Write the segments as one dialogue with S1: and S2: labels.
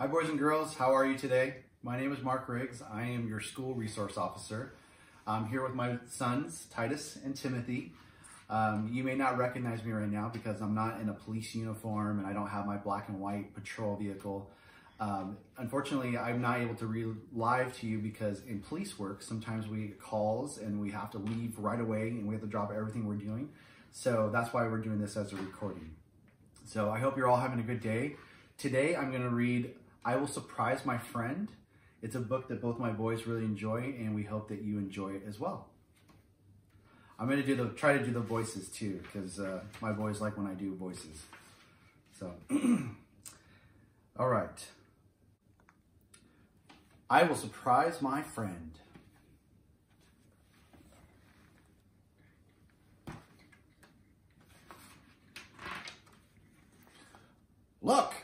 S1: Hi, boys and girls. How are you today? My name is Mark Riggs. I am your school resource officer. I'm here with my sons, Titus and Timothy. Um, you may not recognize me right now because I'm not in a police uniform and I don't have my black and white patrol vehicle. Um, unfortunately, I'm not able to read live to you because in police work, sometimes we get calls and we have to leave right away and we have to drop everything we're doing. So that's why we're doing this as a recording. So I hope you're all having a good day. Today, I'm going to read I Will Surprise My Friend. It's a book that both my boys really enjoy and we hope that you enjoy it as well. I'm going to do the try to do the voices too because uh, my boys like when I do voices. So, all right. I will surprise my friend. Look!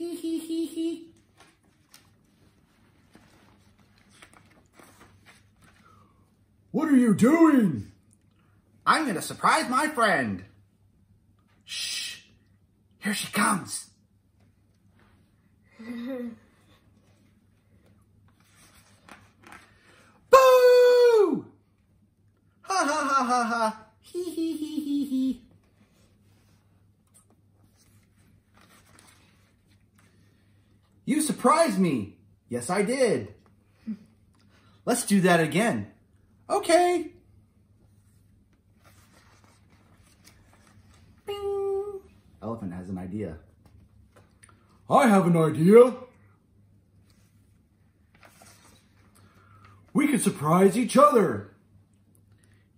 S1: Hee hee hee hee.
S2: What are you doing?
S1: I'm gonna surprise my friend. Shh! Here she comes. Boo! Ha ha ha ha ha. Hee hee hee hee hee. You surprised me. Yes, I did. Let's do that again. Okay. Bing. Elephant has an idea.
S2: I have an idea. We could surprise each other.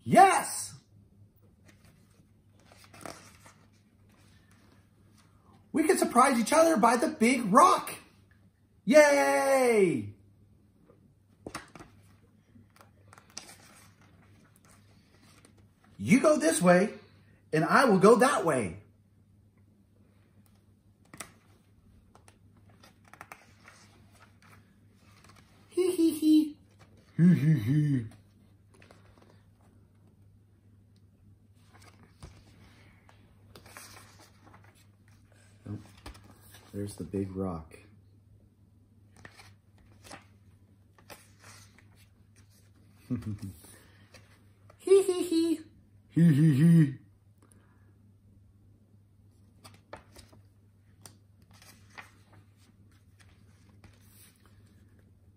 S1: Yes! We can surprise each other by the big rock. Yay! You go this way, and I will go that way. Hee hee hee.
S2: Hee hee hee.
S1: Oh, there's the big rock. hee hee hee.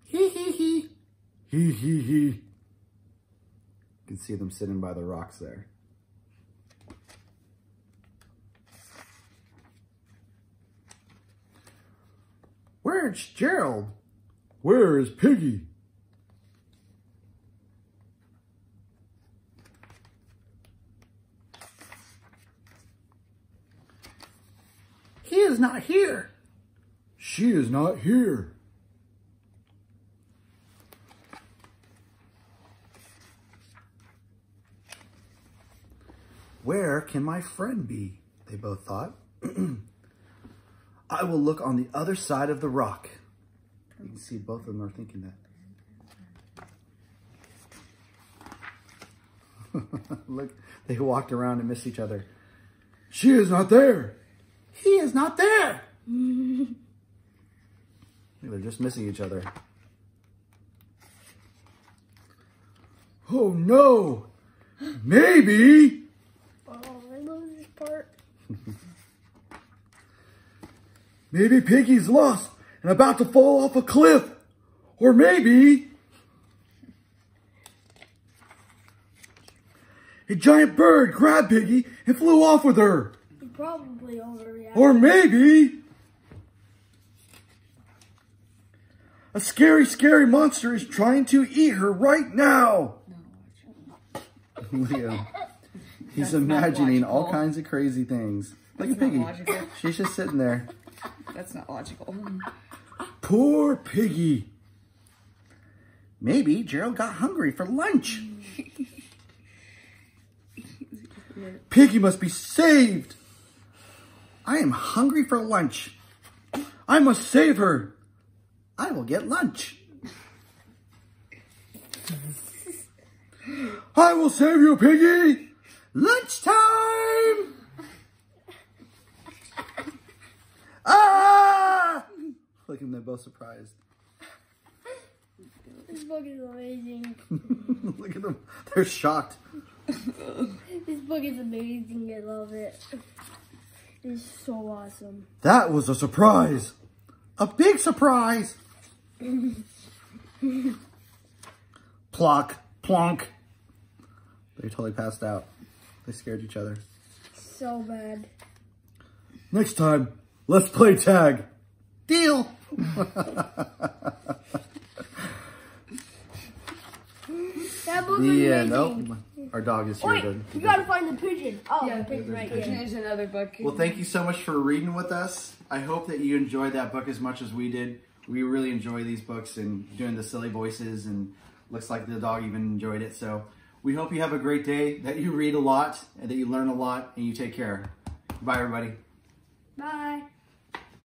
S2: Hee hee hee.
S1: Hee hee hee. You can see them sitting by the rocks there. Where's Gerald?
S2: Where is Piggie?
S1: He is not here.
S2: She is not here.
S1: Where can my friend be? They both thought. I will look on the other side of the rock. You can see both of them are thinking that. look, they walked around and missed each other.
S2: She is not there.
S1: He is not there. They're just missing each other.
S2: Oh no. Maybe.
S3: Oh, I love this part.
S2: Maybe Piggie's lost and about to fall off a cliff. Or maybe a giant bird grabbed Piggie and flew off with her.
S3: You probably overreacted.
S2: Or maybe a scary, scary monster is trying to eat her right now.
S1: Leo. He's
S4: That's
S1: imagining all kinds of crazy things. Look
S4: That's
S1: at Piggie.
S4: logical.
S1: She's just sitting there.
S4: That's not logical.
S2: Poor Piggie.
S1: Maybe Gerald got hungry for lunch.
S2: Piggie must be saved.
S1: I am hungry for lunch.
S2: I must save her.
S1: I will get lunch.
S2: I will save you, Piggie.
S1: Lunchtime! Ah! Look at them, they're both surprised.
S3: This book is amazing.
S1: Look at them. They're shocked.
S3: This book is amazing. I love it. It's so awesome.
S1: That was a surprise. A big surprise. Plock, plonk. They totally passed out. They scared each other.
S3: So bad.
S2: Next time, let's play tag.
S1: Deal.
S3: That book is
S1: The. End. Our dog is here.
S3: Wait,
S1: to-
S3: you gotta find the pigeon. Oh,
S4: Yeah,
S3: the pigeon right
S4: Pigeon
S3: here.
S4: is another book.
S1: Well, thank you so much for reading with us. I hope that you enjoyed that book as much as we did. We really enjoy these books and doing the silly voices, and looks like the dog even enjoyed it. So we hope you have a great day, that you read a lot, and that you learn a lot, and you take care. Bye, everybody.
S3: Bye.